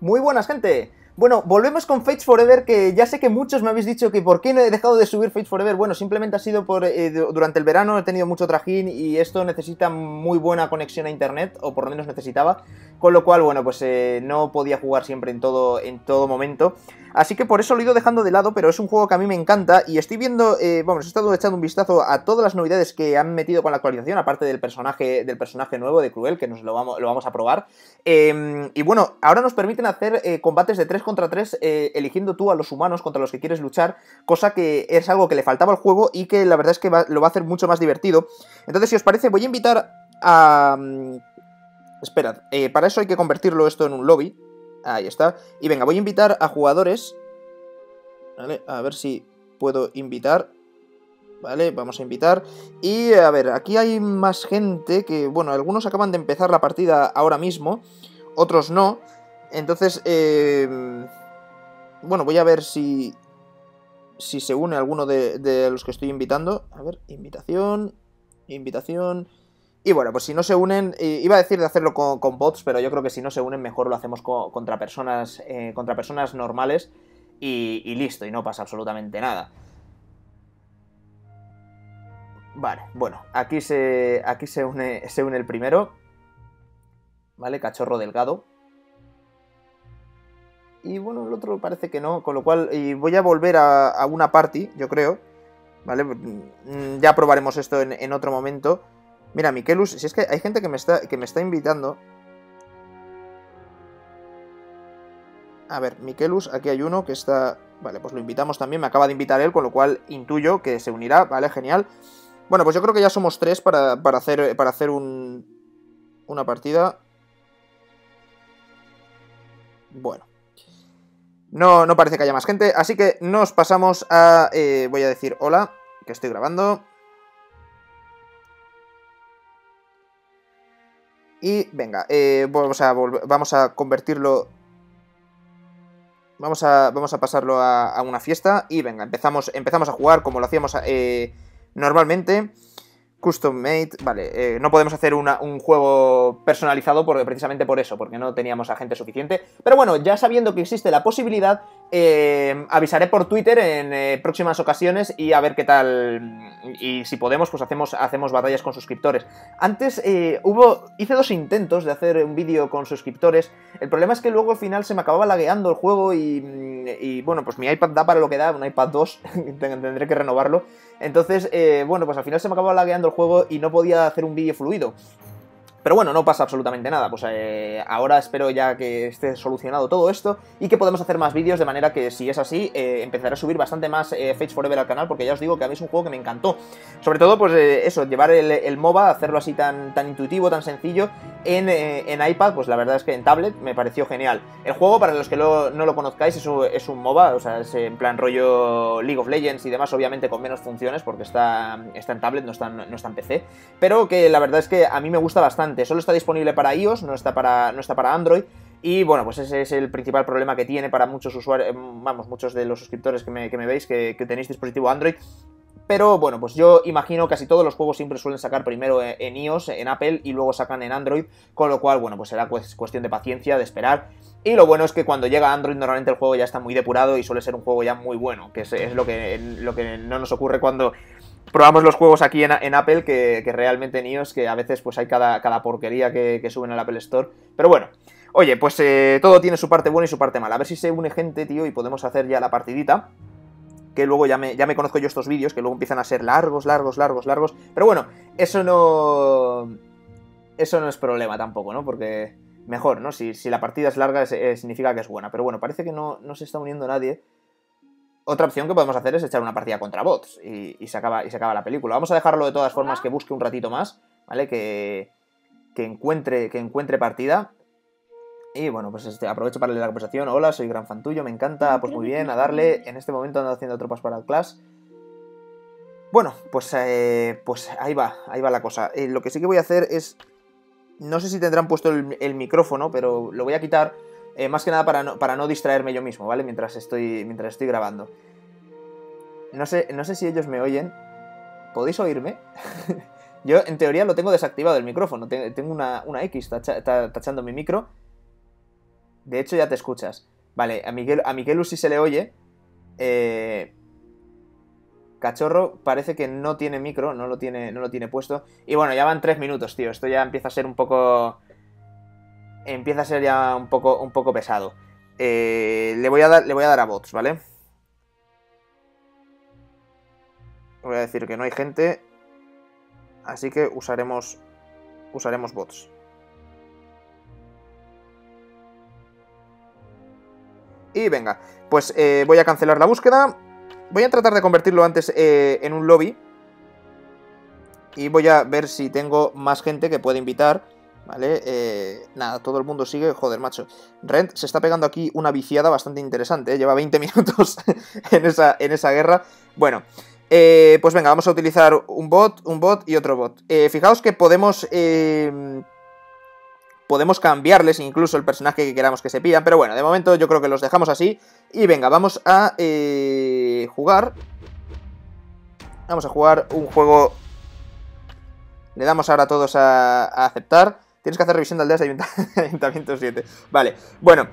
Muy buenas gente, bueno, volvemos con Fates Forever, que ya sé que muchos me habéis dicho que por qué no he dejado de subir Fates Forever. Bueno, simplemente ha sido por eh, durante el verano he tenido mucho trajín y esto necesita muy buena conexión a internet, o por lo menos necesitaba. Con lo cual, bueno, pues eh, no podía jugar siempre en todo, en todo momento. Así que por eso lo he ido dejando de lado, pero es un juego que a mí me encanta y estoy viendo, eh, vamos, he estado echando un vistazo a todas las novedades que han metido con la actualización, aparte del personaje, del personaje nuevo de Cruel, que nos lo vamos, lo vamos a probar. Em, y bueno, ahora nos permiten hacer combates de 3 contra 3 eh, eligiendo tú a los humanos contra los que quieres luchar, cosa que es algo que le faltaba al juego y que la verdad es que lo va a hacer mucho más divertido. Entonces, si os parece, voy a invitar a... Esperad, eh, para eso hay que convertirlo esto en un lobby. Ahí está. Y venga, voy a invitar a jugadores. Vale, a ver si puedo invitar. Vale, vamos a invitar. Y a ver, aquí hay más gente que, bueno, algunos acaban de empezar la partida ahora mismo, otros no. Entonces, eh, bueno, voy a ver si, si se une alguno de, los que estoy invitando. A ver, invitación, invitación... Y bueno, pues si no se unen, iba a decir de hacerlo con, bots, pero yo creo que si no se unen mejor lo hacemos contra, personas, eh, contra personas normales y, listo, y no pasa absolutamente nada. Vale, bueno, aquí se, aquí se, une, se une el primero. Vale, cachorro delgado. Y bueno, el otro parece que no, con lo cual y voy a volver a, una party, yo creo. ¿Vale? Mm, ya probaremos esto en, otro momento. Mira, Mikelus, si es que hay gente que me está, que me está invitando. A ver, Mikelus, aquí hay uno que está... Vale, pues lo invitamos también, me acaba de invitar él, con lo cual intuyo que se unirá, ¿vale? Genial. Bueno, pues yo creo que ya somos tres para, para hacer, para hacer un, una partida. Bueno. No, no parece que haya más gente, así que nos pasamos a... Eh, voy a decir hola, que estoy grabando. Y venga, eh, vamos, a convertirlo... Vamos a, vamos a pasarlo a, una fiesta y venga, empezamos, empezamos a jugar como lo hacíamos eh, normalmente. Custom made, vale, eh, no podemos hacer un juego personalizado precisamente por eso, porque no teníamos a gente suficiente. Pero bueno, ya sabiendo que existe la posibilidad, eh, avisaré por Twitter en eh, próximas ocasiones y a ver qué tal. Y si podemos, pues hacemos, hacemos batallas con suscriptores. Antes hubo. Hice dos intentos de hacer un vídeo con suscriptores. El problema es que luego al final se me acababa lagueando el juego y, y bueno, pues mi iPad da para lo que da, un iPad 2, tendré que renovarlo. Entonces, bueno, pues al final se me acababa lagueando juego y no podía hacer un vídeo fluido. Pero bueno, no pasa absolutamente nada, pues eh, ahora espero ya que esté solucionado todo esto y que podamos hacer más vídeos de manera que si es así, eh, empezaré a subir bastante más eh, Fates Forever al canal porque ya os digo que a mí es un juego que me encantó. Sobre todo, pues eso, llevar el, MOBA, hacerlo así tan, tan intuitivo, tan sencillo en, en, iPad, pues la verdad es que en tablet me pareció genial. El juego, para los que no lo conozcáis, es un, es un MOBA, o sea, es en plan rollo League of Legends y demás, obviamente con menos funciones porque está, está en tablet, no está, no está en PC, pero que la verdad es que a mí me gusta bastante Solo está disponible para iOS, no está para, no está para Android. Y bueno, pues ese es el principal problema que tiene para muchos usuarios, em, vamos, muchos de los suscriptores que me, veis que, tenéis dispositivo Android. Pero bueno, pues yo imagino casi todos los juegos siempre suelen sacar primero en iOS, en Apple y luego sacan en Android, con lo cual, bueno, pues será cuestión de paciencia, de esperar. Y lo bueno es que cuando llega Android normalmente el juego ya está muy depurado y suele ser un juego ya muy bueno, que es, lo, que, lo que no nos ocurre cuando probamos los juegos aquí en, Apple que, realmente en que a veces pues hay cada, cada porquería que, suben al Apple Store. Pero bueno, oye, pues eh, todo tiene su parte buena y su parte mala. A ver si se une gente, tío, y podemos hacer ya la partidita. Que luego ya me, ya me conozco yo estos vídeos, que luego empiezan a ser largos, largos, largos, largos. Pero bueno, eso no... Eso no es problema tampoco, ¿no? Porque mejor, ¿no? Si, la partida es larga eh, significa que es buena. Pero bueno, parece que no, no se está uniendo nadie. Otra opción que podemos hacer es echar una partida contra bots y, se acaba, y se acaba la película. Vamos a dejarlo de todas formas que busque un ratito más, ¿vale? Que, que, encuentre, que encuentre partida. Y bueno, pues este, aprovecho para leer la conversación. Hola, soy gran fan tuyo, me encanta. Pues muy bien, a darle. En este momento ando haciendo tropas para el class. Bueno, pues, eh, pues ahí va, ahí va la cosa. Eh, lo que sí que voy a hacer es. No sé si tendrán puesto el micrófono, pero lo voy a quitar eh, más que nada para no, para no distraerme yo mismo, ¿vale? Mientras estoy, mientras estoy grabando. No sé, no sé si ellos me oyen. ¿Podéis oírme? Yo, en teoría, lo tengo desactivado el micrófono. Tengo una, una X tachando mi micro. De hecho, ya te escuchas. Vale, a Miguel, a Miguel sí se le oye. Eh, Cachorro parece que no tiene micro, no lo tiene, no lo tiene puesto. Y bueno, ya van tres minutos, tío. Esto ya empieza a ser un poco... Empieza a ser ya un poco, un poco pesado. Eh, le, voy a dar, le voy a dar a bots, ¿vale? Voy a decir que no hay gente. Así que usaremos, usaremos bots. Y venga, pues eh, voy a cancelar la búsqueda. Voy a tratar de convertirlo antes eh, en un lobby. Y voy a ver si tengo más gente que pueda invitar. ¿Vale? Eh, nada, todo el mundo sigue. Joder, macho. Rent se está pegando aquí una viciada bastante interesante. Lleva 20 minutos en, esa, en esa guerra. Bueno, eh, pues venga, vamos a utilizar un bot, un bot y otro bot. Eh, fijaos que podemos... Eh, podemos cambiarles incluso el personaje que queramos que se pidan, pero bueno, de momento yo creo que los dejamos así. Y venga, vamos a jugar. Vamos a jugar un juego... Le damos ahora a todos a, aceptar. Tienes que hacer revisión del de Ayuntamiento 7. Vale, bueno,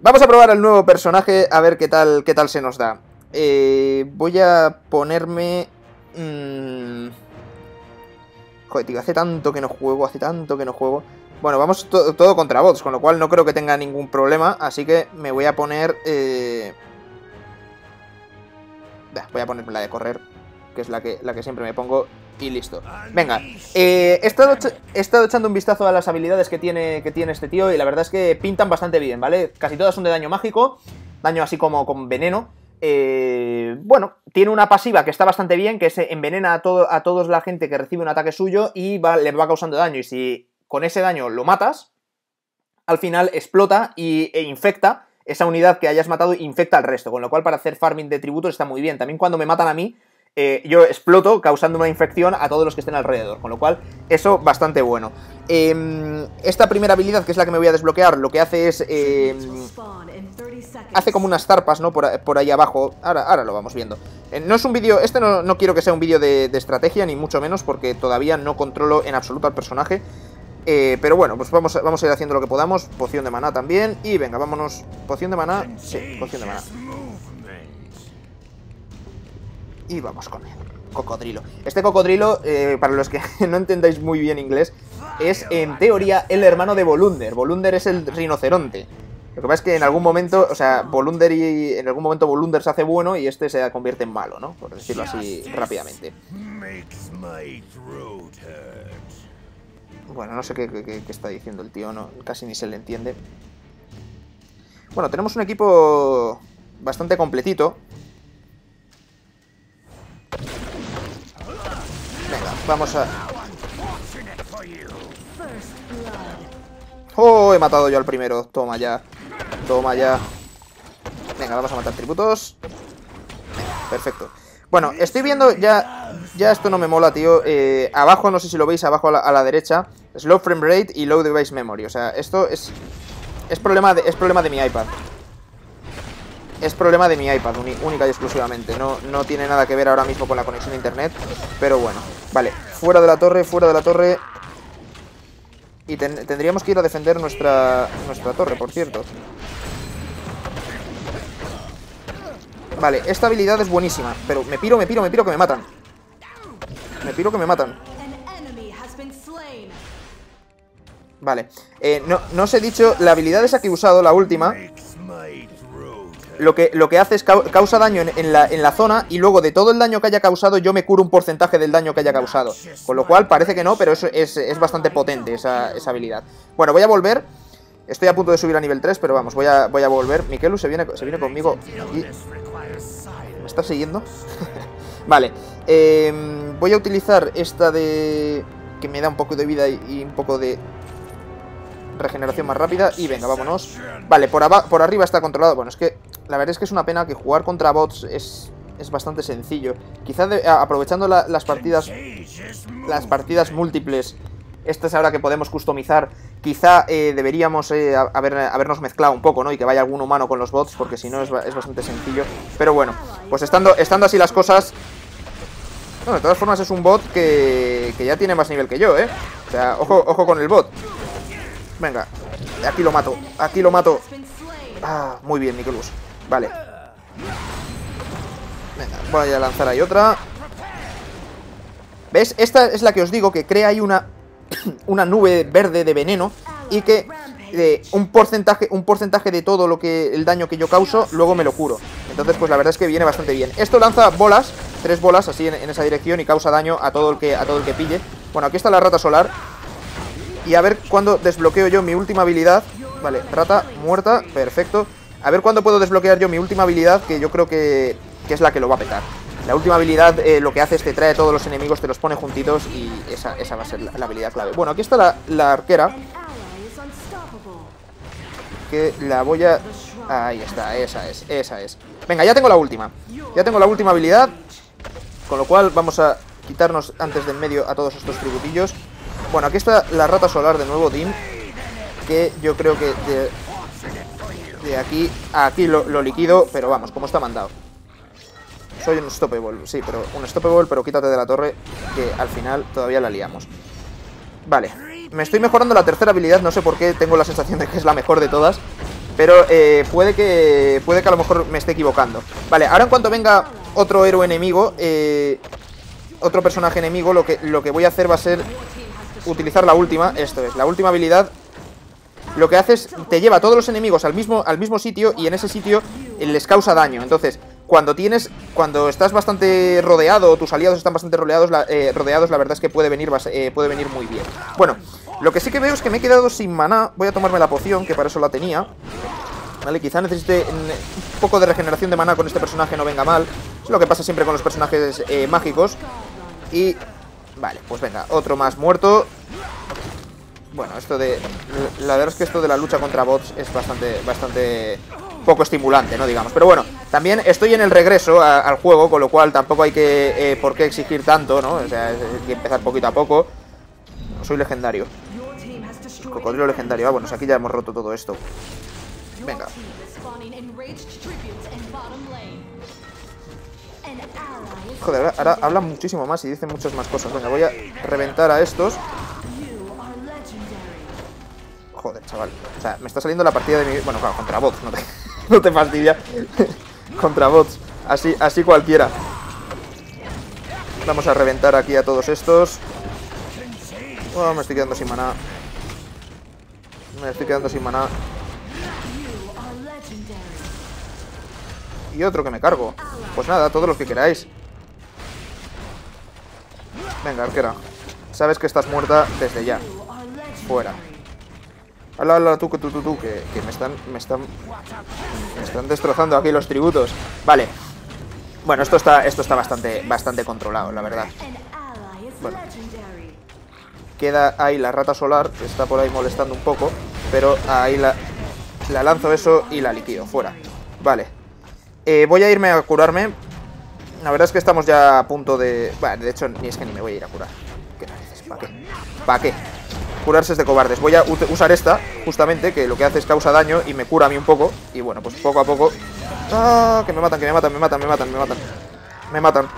vamos a probar el nuevo personaje a ver qué tal, qué tal se nos da. Eh, voy a ponerme... Mmm... Joder, tío, hace tanto que no juego, hace tanto que no juego. Bueno, vamos todo contra bots, con lo cual no creo que tenga ningún problema, así que me voy a poner... Eh... Voy a ponerme la de correr, que es la que, la que siempre me pongo, y listo. Venga, eh, he, estado, he, estado, echando un vistazo a las habilidades que tiene, que tiene este tío, y la verdad es que pintan bastante bien, ¿vale? Casi todas son de daño mágico, daño así como con veneno, eh, bueno, tiene una pasiva que está bastante bien, que se envenena a, todo, a toda la gente que recibe un ataque suyo y le va causando daño. Y si con ese daño lo matas, al final explota y, e infecta esa unidad que hayas matado, infecta al resto. Con lo cual, para hacer farming de tributos está muy bien. También cuando me matan a mí, eh, yo exploto causando una infección a todos los que estén alrededor. Con lo cual, eso bastante bueno. Em, esta primera habilidad, que es la que me voy a desbloquear, lo que hace es... Em, hace como unas zarpas, ¿no? Por, ahí abajo. Ahora, ahora lo vamos viendo. Eh, no es un vídeo... Este no, quiero que sea un vídeo de, estrategia, ni mucho menos, porque todavía no controlo en absoluto al personaje. Eh, pero bueno, pues vamos, vamos a ir haciendo lo que podamos. Poción de maná también. Y venga, vámonos. Poción de maná. Sí, poción de maná. Y vamos con él. Cocodrilo. Este cocodrilo, eh, para los que no entendáis muy bien inglés, es en teoría el hermano de Volunder. Volunder es el rinoceronte. Lo que pasa es que en algún momento, o sea, Volunder y en algún momento Volunder se hace bueno y este se convierte en malo, ¿no? Por decirlo así rápidamente. Bueno, no sé qué, qué, está diciendo el tío, no, casi ni se le entiende. Bueno, tenemos un equipo bastante completito. Vamos a... ¡Oh! He matado yo al primero. Toma ya. Toma ya. Venga, vamos a matar tributos. perfecto. Bueno, estoy viendo ya... Ya esto no me mola, tío. Eh, abajo, no sé si lo veis, abajo a la, derecha. Slow frame rate y low device memory. O sea, esto es... Es problema de, es problema de mi iPad. Es problema de mi iPad, única y exclusivamente. No, no tiene nada que ver ahora mismo con la conexión a internet. Pero bueno. Vale, fuera de la torre, fuera de la torre. Y tendríamos que ir a defender nuestra, nuestra torre, por cierto. Vale, esta habilidad es buenísima Pero me piro, me piro, me piro que me matan Me piro que me matan Vale eh, no, no os he dicho La habilidad esa que he usado, la última lo que, lo que hace es causa daño en, la, en, la, zona y luego de todo el daño que haya causado yo me curo un porcentaje del daño que haya causado. Con lo cual parece que no, pero eso es, es bastante potente esa, esa, habilidad. Bueno, voy a volver. Estoy a punto de subir a nivel 3, pero vamos, voy a, voy a volver. Mikelu se viene, se viene conmigo ¿Me está siguiendo? vale. Em, voy a utilizar esta de... Que me da un poco de vida y un poco de regeneración más rápida. Y venga, vámonos. Vale, por, por arriba está controlado. Bueno, es que la verdad es que es una pena que jugar contra bots es, es bastante sencillo. Quizás aprovechando las partidas las partidas múltiples, esta es ahora que podemos customizar, quizá eh, deberíamos eh, haber, habernos mezclado un poco, ¿no? Y que vaya algún humano con los bots, porque si no es, es, bastante sencillo. Pero bueno, pues estando, estando así las cosas... No, de todas formas es un bot que, que ya tiene más nivel que yo, ¿eh? O sea, ojo, ojo con el bot. Venga, aquí lo mato, aquí lo mato. Ah, muy bien, Nicolus. Vale. Venga, voy a lanzar ahí otra. ¿Ves? Esta es la que os digo, que crea ahí una, una nube verde de veneno y que eh, un, porcentaje, un porcentaje de todo lo que el daño que yo causo, luego me lo curo. Entonces, pues la verdad es que viene bastante bien. Esto lanza bolas, tres bolas así en, en esa dirección y causa daño a todo, el que, a todo el que pille. Bueno, aquí está la rata solar. Y a ver cuándo desbloqueo yo mi última habilidad. Vale, rata muerta, perfecto. A ver cuándo puedo desbloquear yo mi última habilidad, que yo creo que, que es la que lo va a petar. La última habilidad eh, lo que hace es te trae todos los enemigos, te los pone juntitos y esa, esa va a ser la, la habilidad clave. Bueno, aquí está la, la, arquera. Que la voy a... Ahí está, esa es, esa es. Venga, ya tengo la última. Ya tengo la última habilidad. Con lo cual vamos a quitarnos antes de en medio a todos estos tributillos. Bueno, aquí está la rata solar de nuevo, Dim. Que yo creo que de, aquí a aquí lo, lo liquido, pero vamos, como está mandado. Soy un stoppable, sí, pero un stoppable, pero quítate de la torre, que al final todavía la liamos. Vale, me estoy mejorando la tercera habilidad, no sé por qué, tengo la sensación de que es la mejor de todas. Pero eh, puede que puede que a lo mejor me esté equivocando. Vale, ahora en cuanto venga otro héroe enemigo, eh, otro personaje enemigo, lo que, lo que voy a hacer va a ser utilizar la última, esto es, la última habilidad lo que hace es, te lleva a todos los enemigos al mismo, al mismo sitio y en ese sitio les causa daño. Entonces, cuando tienes, cuando estás bastante rodeado, tus aliados están bastante rodeados, la, eh, rodeados, la verdad es que puede venir, eh, puede venir muy bien. Bueno, lo que sí que veo es que me he quedado sin maná, voy a tomarme la poción, que para eso la tenía. Vale, quizá necesite un poco de regeneración de maná con este personaje, no venga mal. Es lo que pasa siempre con los personajes eh, mágicos. Y... Vale, pues venga, otro más muerto. Bueno, esto de... La verdad es que esto de la lucha contra bots es bastante... Bastante poco estimulante, ¿no? Digamos. Pero bueno, también estoy en el regreso al juego, con lo cual tampoco hay que... Eh, por qué exigir tanto, ¿no? O sea, hay que empezar poquito a poco. Soy legendario. Cocodrilo legendario. Ah, bueno, aquí ya hemos roto todo esto. Venga. Joder, ahora habla muchísimo más y dice muchas más cosas. Venga, voy a reventar a estos. Joder, chaval. O sea, me está saliendo la partida de mi... Bueno, claro, contra bots, no te, no te fastidia. contra bots. Así, así cualquiera. Vamos a reventar aquí a todos estos. Oh, me estoy quedando sin maná. Me estoy quedando sin maná. Y otro que me cargo. Pues nada, todos los que queráis. Venga, arquera. Sabes que estás muerta desde ya. Fuera. Hala, hala, tú, tú, tú, tú, que, que me están, me están, me están destrozando aquí los tributos. Vale. Bueno, esto está, esto está bastante, bastante controlado, la verdad. Bueno. Queda ahí la rata solar, que está por ahí molestando un poco, pero ahí la, la lanzo eso y la liquido, fuera. Vale. Eh, voy a irme a curarme. La verdad es que estamos ya a punto de... Bueno, de hecho, ni es que ni me voy a ir a curar. ¿Qué narices? ¿Para qué? ¿Para qué? curarse es de cobardes. Voy a usar esta, justamente, que lo que hace es causa daño y me cura a mí un poco. Y bueno, pues poco a poco... ¡Ah! Que me matan, que me matan, me matan, me matan, me matan. Me matan.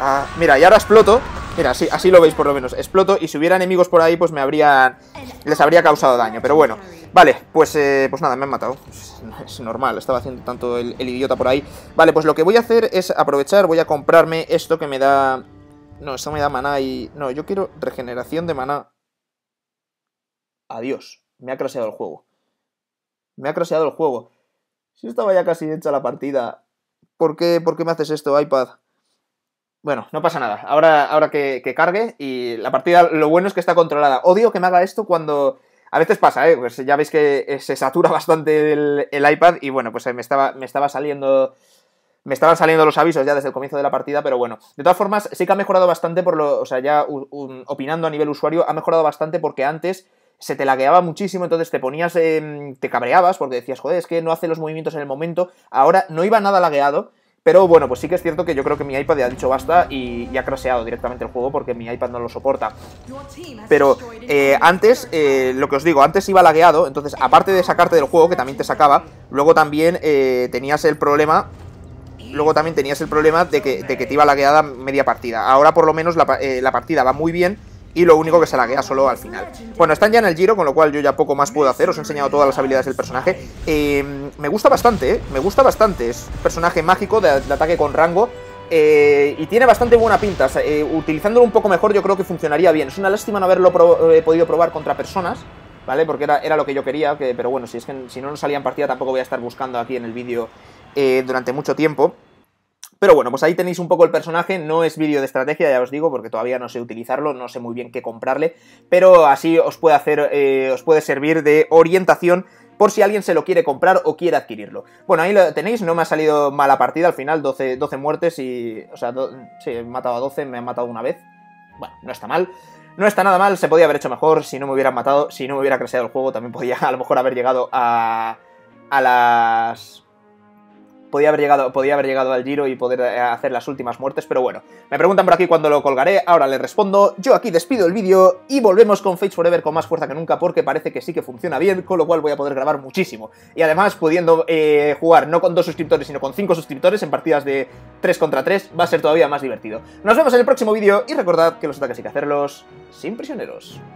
Ah, mira, y ahora exploto. Mira, así, así lo veis por lo menos. Exploto y si hubiera enemigos por ahí, pues me habrían... Les habría causado daño, pero bueno. Vale, pues, eh, pues nada, me han matado. Es normal, estaba haciendo tanto el, idiota por ahí. Vale, pues lo que voy a hacer es aprovechar, voy a comprarme esto que me da... No, esto me da maná y... No, yo quiero regeneración de maná. Adiós. Me ha craseado el juego. Me ha craseado el juego. Si estaba ya casi hecha la partida. ¿Por qué, ¿Por qué me haces esto, iPad? Bueno, no pasa nada. Ahora, ahora que, que, cargue y la partida, lo bueno es que está controlada. Odio que me haga esto cuando... A veces pasa, ¿eh? Pues ya veis que se satura bastante el, iPad y bueno, pues me estaba, me estaba saliendo... Me estaban saliendo los avisos ya desde el comienzo de la partida, pero bueno. De todas formas, sí que ha mejorado bastante por lo... O sea, ya opinando a nivel usuario, ha mejorado bastante porque antes se te lagueaba muchísimo, entonces te ponías, eh, te cabreabas porque decías, joder, es que no hace los movimientos en el momento. Ahora no iba nada lagueado, pero bueno, pues sí que es cierto que yo creo que mi iPad ya ha dicho basta y, y ha craseado directamente el juego porque mi iPad no lo soporta. Pero eh, antes, eh, lo que os digo, antes iba lagueado, entonces aparte de sacarte del juego, que también te sacaba, luego también eh, tenías el problema luego también tenías el problema de que, de que te iba lagueada media partida. Ahora por lo menos la, eh, la partida va muy bien y lo único que se laguea solo al final. Bueno, están ya en el giro, con lo cual yo ya poco más puedo hacer, os he enseñado todas las habilidades del personaje. Eh, me gusta bastante, ¿eh? Me gusta bastante, es un personaje mágico de, ataque con rango. Eh, y tiene bastante buena pinta, eh, utilizándolo un poco mejor yo creo que funcionaría bien. Es una lástima no haberlo podido probar contra personas, ¿vale? Porque era, era, lo que yo quería, que, pero bueno, si es que si no nos salía en partida tampoco voy a estar buscando aquí en el vídeo durante mucho tiempo. Pero bueno, pues ahí tenéis un poco el personaje, no es vídeo de estrategia, ya os digo, porque todavía no sé utilizarlo, no sé muy bien qué comprarle, pero así os puede hacer, eh, os puede servir de orientación por si alguien se lo quiere comprar o quiere adquirirlo. Bueno, ahí lo tenéis, no me ha salido mala partida al final, 12, 12 muertes y... O sea, sí, he matado a 12, me han matado una vez. Bueno, no está mal. No está nada mal, se podía haber hecho mejor si no me hubieran matado, si no me hubiera crecido el juego, también podía a lo mejor haber llegado a... a las podía haber llegado, podía haber llegado al giro y poder eh, hacer las últimas muertes, pero bueno. Me preguntan por aquí cuándo lo colgaré, ahora les respondo. Yo aquí despido el vídeo y volvemos con Fates Forever con más fuerza que nunca porque parece que sí que funciona bien, con lo cual voy a poder grabar muchísimo. Y además, pudiendo eh, jugar no con dos suscriptores, sino con cinco suscriptores en partidas de 3 contra 3, va a ser todavía más divertido. Nos vemos en el próximo vídeo y recordad que los ataques hay que hacerlos sin prisioneros.